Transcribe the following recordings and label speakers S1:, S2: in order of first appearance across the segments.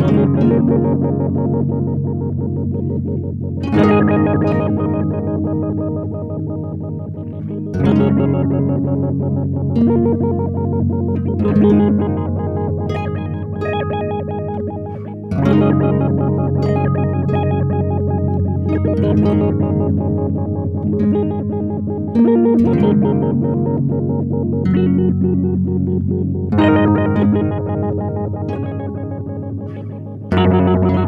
S1: The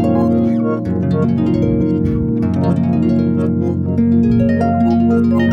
S1: Thank you.